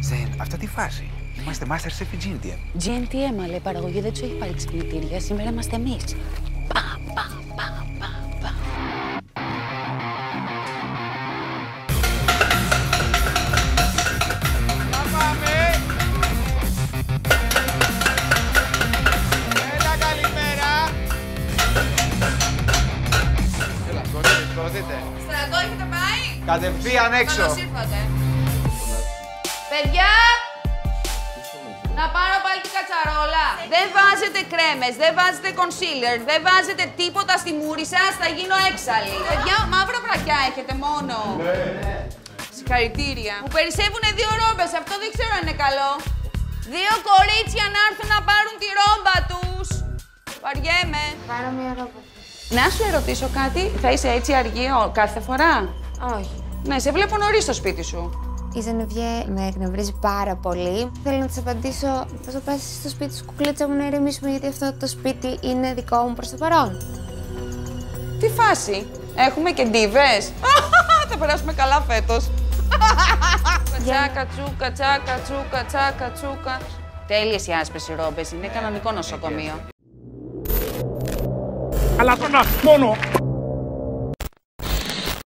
Ζεν, αυτά τι φάση. Είμαστε Masterchef ή GNTM. GNTM, αλλά η παραγωγή δεν του έχει πάρει ξυπνητήρια. Σήμερα είμαστε εμείς. Πα, πα, πα, πα, πα. Έλα, καλημέρα. Έλα, σκοτείτε, σκοτείτε. Στρατό έχετε πάει; Κατευθείαν έξω. Καλώς ήρθατε. Παιδιά! Να πάρω πάλι την κατσαρόλα. Δεν βάζετε κρέμες, δεν βάζετε concealer, δεν βάζετε τίποτα στη μούρη σας, θα γίνω έξαλλη. Παιδιά, μαύρα βρακιά έχετε μόνο. Ναι. Συγχαρητήρια. Μου περισσεύουν δύο ρόμπες, αυτό δεν ξέρω αν είναι καλό. Δύο κορίτσια να έρθουν να πάρουν τη ρόμπα τους. Βαριέμαι. Πάρω μια ρόμπα. Να σου ερωτήσω κάτι, θα είσαι έτσι αργή ο- κάθε φορά; Όχι. Ναι, σε βλέπω νωρίς στο σπίτι σου. Η Ζενεβιέ με εκνευρίζει πάρα πολύ. Θέλω να της απαντήσω, θα το πας στο σπίτι σου, κουκλίτσα μου, να ηρεμήσουμε, γιατί αυτό το σπίτι είναι δικό μου προς το παρόν. Τι φάση, έχουμε και ντίβες; θα περάσουμε καλά φέτος. Τσάκα, τσούκα, τσάκα, τσούκα, τσάκα, τσούκα. Τέλειες οι άσπρες οι ρόμπες, είναι κανονικό νοσοκομείο. Αλλά αυτό να μόνο